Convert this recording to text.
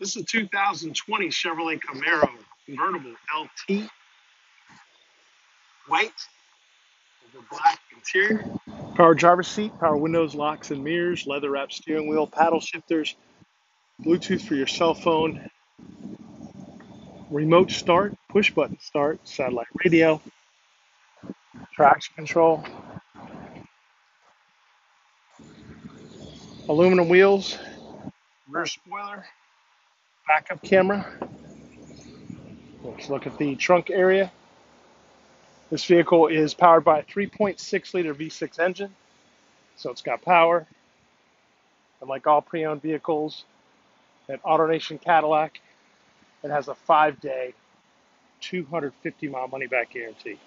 This is a 2020 Chevrolet Camaro convertible LT, white with a black interior. Power driver's seat, power windows, locks and mirrors, leather wrapped steering wheel, paddle shifters, Bluetooth for your cell phone, remote start, push button start, satellite radio, traction control, aluminum wheels, rear spoiler, backup camera. Let's look at the trunk area. This vehicle is powered by a 3.6 liter V6 engine, so it's got power. And like all pre owned vehicles at AutoNation Cadillac, it has a five day, 250 mile money back guarantee.